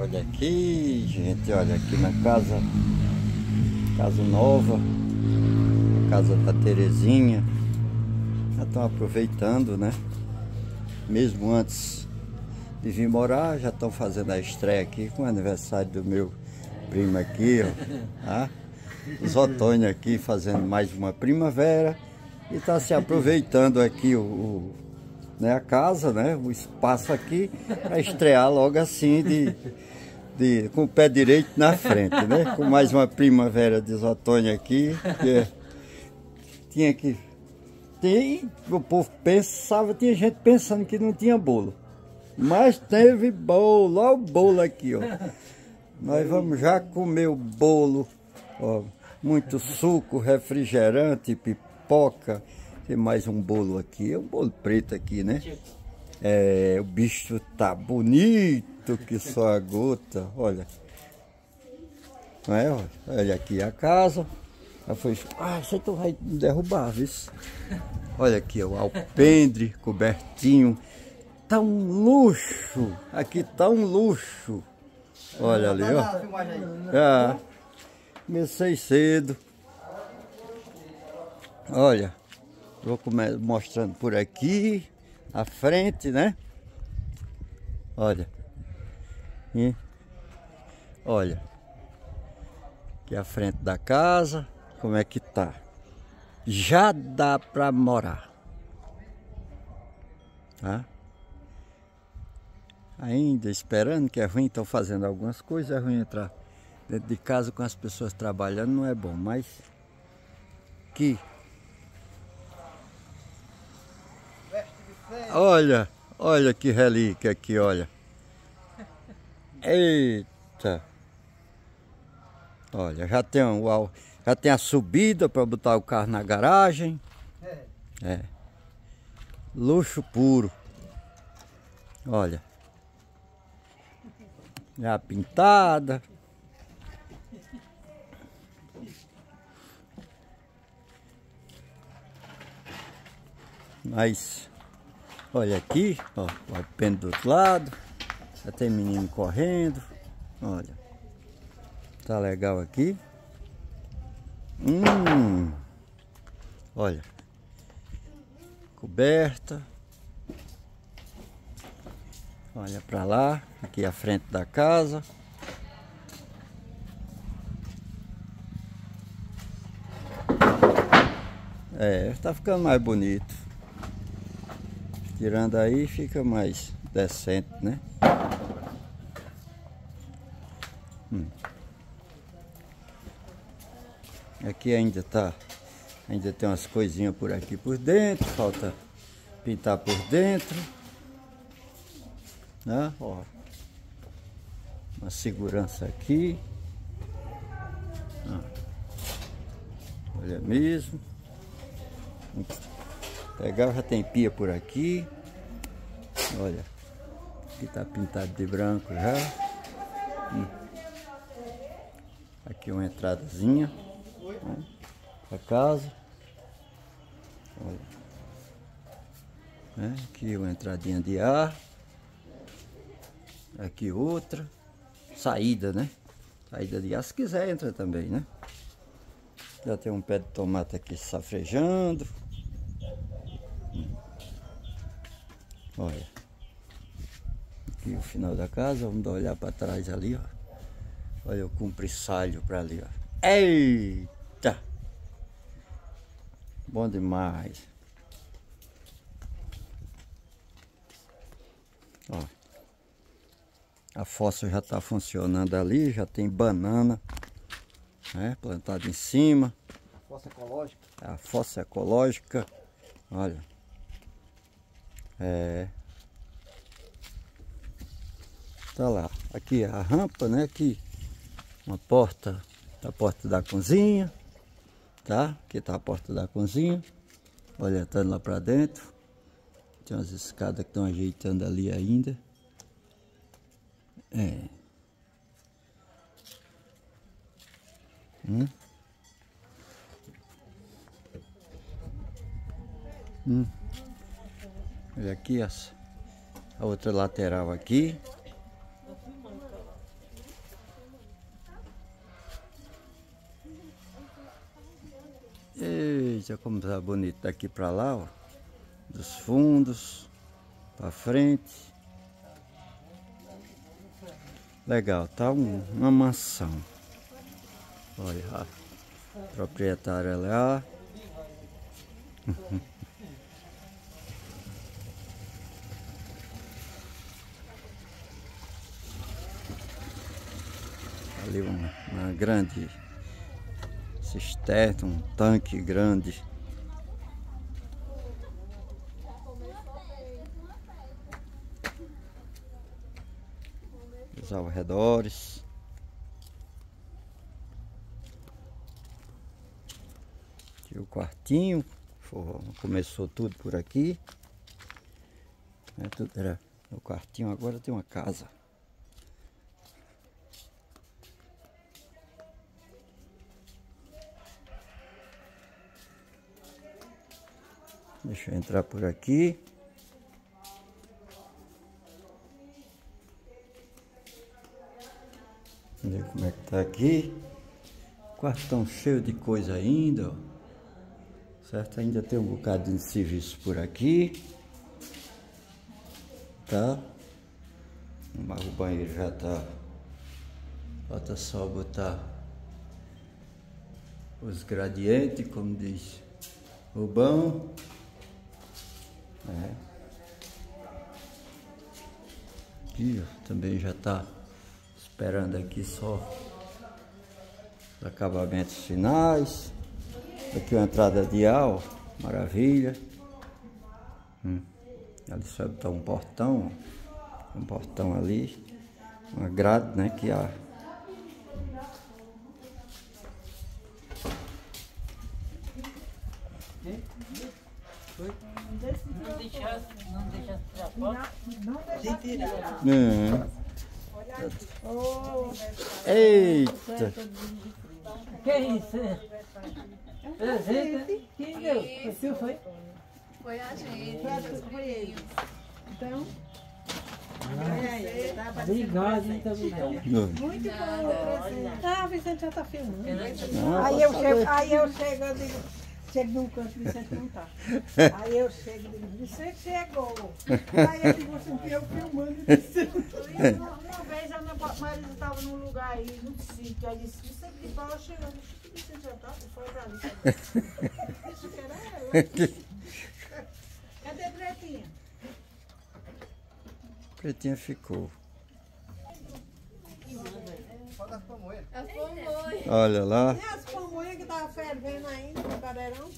Olha aqui, gente, olha aqui na casa, casa nova, casa da Terezinha. Já estão aproveitando, né? Mesmo antes de vir morar, já estão fazendo a estreia aqui com o aniversário do meu primo aqui, ó. Tá? Os Otônio aqui fazendo mais uma primavera e está se aproveitando aqui o, o né, a casa, né, o espaço aqui para estrear logo assim de de, com o pé direito na frente, né? Com mais uma primavera de Zotônia aqui. Que é, tinha que. Tem, o povo pensava, tinha gente pensando que não tinha bolo. Mas teve bolo, olha o bolo aqui, ó. Nós vamos já comer o bolo, ó. Muito suco, refrigerante, pipoca. Tem mais um bolo aqui, é um bolo preto aqui, né? É, o bicho tá bonito que só a gota, olha. Não é? Olha aqui a casa. Ela foi, ah, você tu vai derrubar, viu? Olha aqui, o alpendre cobertinho. Tá um luxo. Aqui tá um luxo. Olha ali, ó. Ah, comecei cedo. Olha, vou mostrando por aqui, a frente, né? Olha. E olha, aqui a frente da casa, como é que tá. Já dá para morar. Tá? Ainda esperando que é ruim, estão fazendo algumas coisas, é ruim entrar dentro de casa com as pessoas trabalhando, não é bom, mas que Olha, olha que relíquia aqui, olha. Eita! Olha, já tem, um, já tem a subida para botar o carro na garagem. É. é. Luxo puro. Olha. Já pintada. Mas, olha aqui, ó, o pêndulo do outro lado. Já tem menino correndo. Olha. Tá legal aqui. Hum. Olha. Coberta. Olha para lá, aqui a frente da casa. É, está ficando mais bonito. Tirando aí fica mais decente, né? Hum. Aqui ainda tá, ainda tem umas coisinhas por aqui por dentro, falta pintar por dentro, né? Ó, uma segurança aqui, olha mesmo, legal, já tem pia por aqui, olha, aqui tá pintado de branco já. Hum. Aqui uma entradazinha né, para casa. Olha. Né, aqui uma entradinha de ar. Aqui outra. Saída, né? Saída de ar. Se quiser, entra também, né? Já tem um pé de tomate aqui safrejando. Olha. Aqui o final da casa. Vamos dar uma olhar para trás ali, ó. Olha o cumprissalho para ali, ó. Eita! Bom demais. Ó. A fossa já está funcionando ali, já tem banana, né? Plantada em cima. A fossa ecológica. A fossa ecológica. Olha. É. Tá lá. Aqui a rampa, né? Aqui uma porta, a porta da cozinha, tá? Aqui tá a porta da cozinha, olha, tá lá para dentro. Tem umas escadas que estão ajeitando ali ainda. É. Hum? Hum. E aqui as, a outra lateral aqui. Eita, como tá bonito daqui para lá, ó. Dos fundos, para frente. Legal, tá um, uma mansão. Olha, a proprietária lá. Ali uma, uma grande cisterna, um tanque grande. Os arredores. Aqui o quartinho. Começou tudo por aqui. É, tudo era o quartinho, agora tem uma casa. Deixa eu entrar por aqui. Ver como é que tá aqui. Quartão cheio de coisa ainda, ó. Certo? Ainda tem um bocado de serviço por aqui. Tá? Mas o banheiro já tá. Falta só botar os gradientes, como diz o bom. É. Também já está esperando aqui só os acabamentos finais. Aqui uma entrada de ar, maravilha. Hum. Ali só está um portão, um portão ali, uma grade, né, que a Não deixasse, não deixasse tirar foto. Não deixa tirar. Hum. Oh, Eita! Que é isso? Presente? Quem deu? Foi tu, foi? Foi a gente. foi ele. Então, Obrigado, muito obrigado. muito bom o presente. Ah, o Vicente já tá filmando. Ah, Aí eu chego, aí eu chego, eu digo, chego num canto, o Vicente não tá. Aí eu chego e digo, Vicente chegou. Aí eu digo assim, eu filmando e disse, uma, vez a minha marido estava num lugar aí, no sítio, aí disse, Vicente de Paula disse, "Que Vicente já tá, foi pra ali. Isso que era ela. Cadê Pretinha? Pretinha ficou. Olha lá, Estavam fervendo ainda no cadeirão?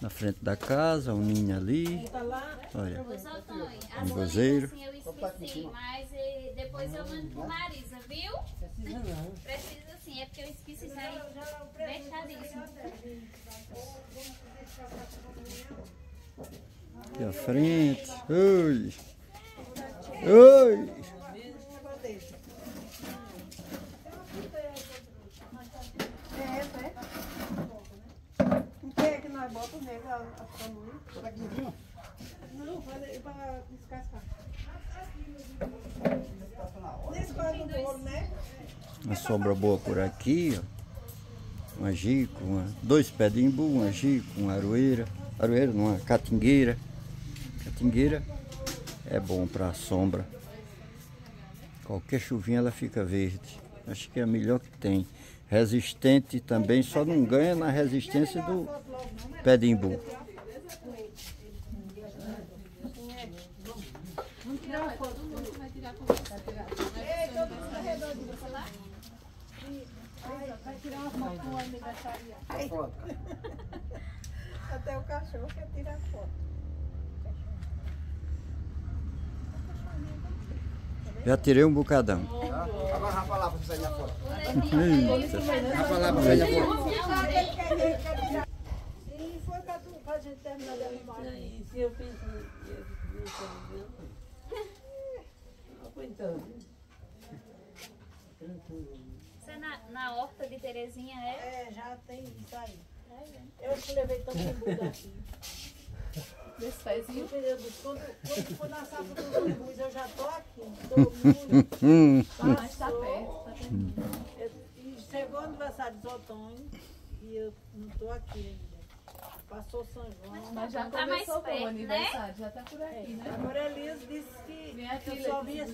na frente da casa, um ninho ali. Tá lá. Olha, Um as gozeiro. assim eu esqueci, mas eh, depois eu mando pro Marisa, viu? Precisa não. Precisa sim, é porque eu esqueci isso aí. Fechadíssimo. aqui à frente. Oi! Oi! É essa, é? Não nele a? Não, para descascar. Né? Uma sombra boa por aqui, ó. Um agico, uma, dois pés de imbu, um agico, uma aroeira. Aroeira, uma catingueira. Catingueira é bom para sombra. Qualquer chuvinha ela fica verde. Acho que é a melhor que tem. Resistente também, só não ganha na resistência do pé de imbu. Vai tirar uma foto aniversário. Até o cachorro quer tirar foto. Já tirei um bocadão. Agora rapa lá pra sair foto. Eita. Rapa lá pra sair na foto. E foi pra, gente terminar de arrumar. E se eu penso nisso, aguentando. Você na, na horta de Terezinha é? É, já tem isso aí. Eu que levei tanto embu daqui. Desse pezinho. Quando, quando for na safra dos embus, eu já tô aqui. Tô muito. Hum, Mas tá perto, tá perto. E chegou o aniversário do Otônio e eu não tô aqui ainda. Passou São João. Mas já Tá mais começou bom o perto, né? aniversário, já tá por aqui, né? Agora a Elias disse que Minha eu só via.